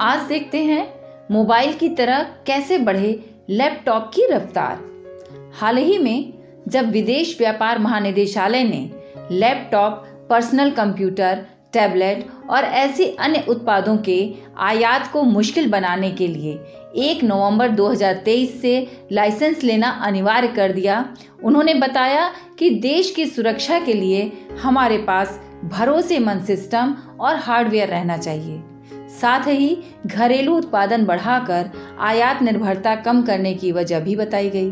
आज देखते हैं मोबाइल की तरह कैसे बढ़े लैपटॉप की रफ्तार। हाल ही में, जब विदेश व्यापार महानिदेशालय ने लैपटॉप, पर्सनल कंप्यूटर, टैबलेट और ऐसे अन्य उत्पादों के आयात को मुश्किल बनाने के लिए 1 नवंबर 2023 से लाइसेंस लेना अनिवार्य कर दिया। उन्होंने बताया कि देश की सुरक्षा के लिए हमारे पास भरोसेमंद सिस्टम और हार्डवेयर रहना चाहिए। साथ ही घरेलू उत्पादन बढ़ाकर आयात निर्भरता कम करने की वजह भी बताई गई।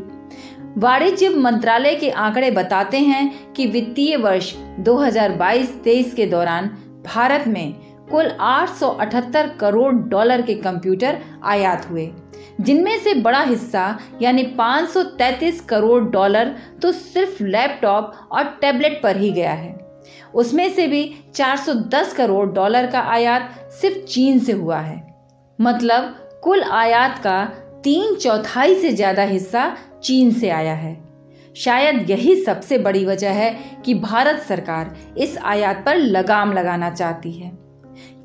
वाणिज्य मंत्रालय के आंकड़े बताते हैं कि वित्तीय वर्ष 2022-23 के दौरान भारत में कुल 878 करोड़ डॉलर के कंप्यूटर आयात हुए। जिनमें से बड़ा हिस्सा, यानी 533 करोड़ डॉलर तो सिर्फ़ लैपटॉप और टैबलेट पर ही गया है। उसमें से भी 410 करोड़ डॉलर का आयात सिर्फ़ चीन से हुआ है। मतलब कुल आयात का तीन चौथाई से ज़्यादा हिस्सा चीन से आया है। शायद यही सबसे बड़ी वजह है कि भारत सरकार इस आयात पर लगाम लगाना चाहती है।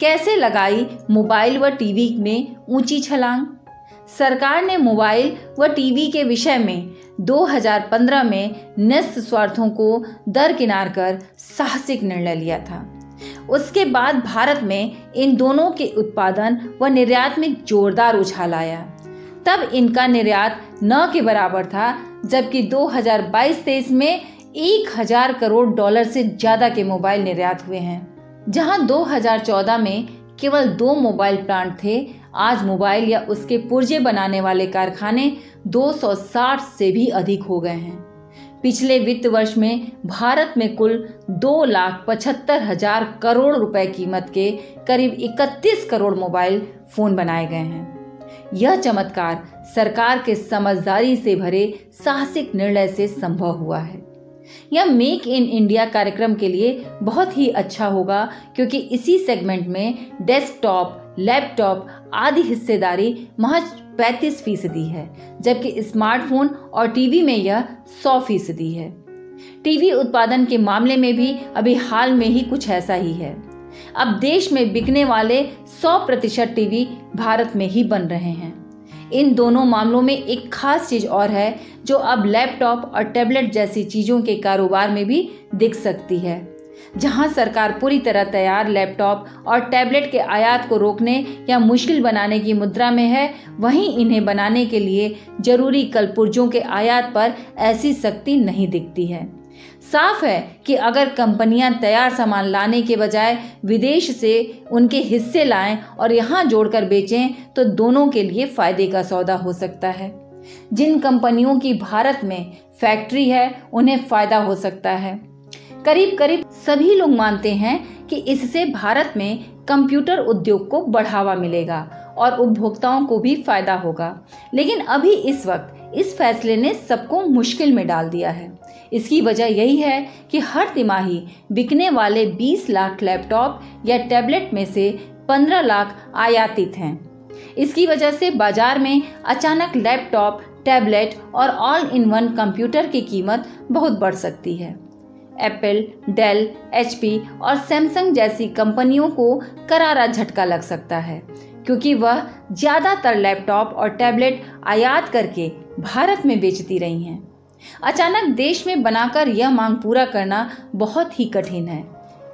कैसे लगाई मोबाइल व टीवी में ऊँची छलांग? सरकार ने मोबाइल व टीवी के विषय में 2015 में निस्त स्वार्थों को दरकिनार कर साहसिक निर्णय लिया था। उसके बाद भारत में इन दोनों के उत्पादन व निर्यात में जोरदार उछाल आया। तब इनका निर्यात न के बराबर था, जबकि 2022-23 में 1000 करोड़ डॉलर से ज़्यादा के मोबाइल निर्यात हुए हैं, जहाँ 2014 में केवल दो मोबाइल प्लांट थे आज मोबाइल या उसके पुर्जे बनाने वाले कारखाने 260 से भी अधिक हो गए हैं। पिछले वित्त वर्ष में भारत में कुल दो लाख पचहत्तर हज़ार करोड़ रुपए कीमत के करीब 31 करोड़ मोबाइल फ़ोन बनाए गए हैं। यह चमत्कार सरकार के समझदारी से भरे साहसिक निर्णय से संभव हुआ है। यह मेक इन इंडिया कार्यक्रम के लिए बहुत ही अच्छा होगा, क्योंकि इसी सेगमेंट में डेस्कटॉप लैपटॉप आदि हिस्सेदारी महज पैंतीस फ़ीसदी है, जबकि स्मार्टफ़ोन और टीवी में यह सौ फ़ीसदी है। टीवी उत्पादन के मामले में भी अभी हाल में ही कुछ ऐसा ही है। अब देश में बिकने वाले 100 प्रतिशत टीवी भारत में ही बन रहे हैं। इन दोनों मामलों में एक खास चीज़ और है, जो अब लैपटॉप और टैबलेट जैसी चीज़ों के कारोबार में भी दिख सकती है। जहाँ सरकार पूरी तरह तैयार लैपटॉप और टैबलेट के आयात को रोकने या मुश्किल बनाने की मुद्रा में है, वहीं इन्हें बनाने के लिए ज़रूरी कलपुर्जों के आयात पर ऐसी सख्ती नहीं दिखती है। साफ़ है कि अगर कंपनियाँ तैयार सामान लाने के बजाय विदेश से उनके हिस्से लाएँ और यहाँ जोड़कर बेचें तो दोनों के लिए फ़ायदे का सौदा हो सकता है। जिन कंपनियों की भारत में फैक्ट्री है, उन्हें फ़ायदा हो सकता है। करीब करीब सभी लोग मानते हैं कि इससे भारत में कंप्यूटर उद्योग को बढ़ावा मिलेगा और उपभोक्ताओं को भी फ़ायदा होगा। लेकिन अभी इस वक्त इस फैसले ने सबको मुश्किल में डाल दिया है। इसकी वजह यही है कि हर तिमाही बिकने वाले 20 लाख लैपटॉप या टैबलेट में से 15 लाख आयातित हैं। इसकी वजह से बाज़ार में अचानक लैपटॉप, टैबलेट और ऑल इन वन कंप्यूटर की कीमत बहुत बढ़ सकती है। एप्पल डेल एच और सैमसंग जैसी कंपनियों को करारा झटका लग सकता है, क्योंकि वह ज़्यादातर लैपटॉप और टैबलेट आयात करके भारत में बेचती रही हैं। अचानक देश में बनाकर यह मांग पूरा करना बहुत ही कठिन है।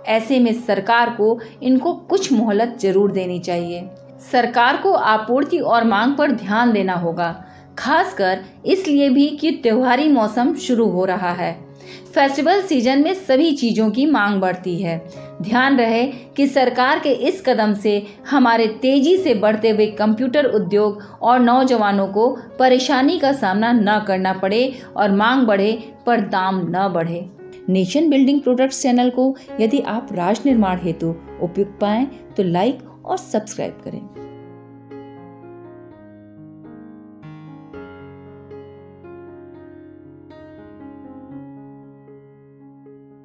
ऐसे में सरकार को इनको कुछ मोहलत ज़रूर देनी चाहिए। सरकार को आपूर्ति और मांग पर ध्यान देना होगा, खासकर इसलिए भी कि त्योहारी मौसम शुरू हो रहा है। फेस्टिवल सीज़न में सभी चीज़ों की मांग बढ़ती है। ध्यान रहे कि सरकार के इस कदम से हमारे तेज़ी से बढ़ते हुए कंप्यूटर उद्योग और नौजवानों को परेशानी का सामना न करना पड़े और मांग बढ़े पर दाम न बढ़े। नेशन बिल्डिंग प्रोडक्ट्स चैनल को यदि आप राष्ट्र निर्माण हेतु उपयुक्त पाएँ तो लाइक और सब्सक्राइब करें।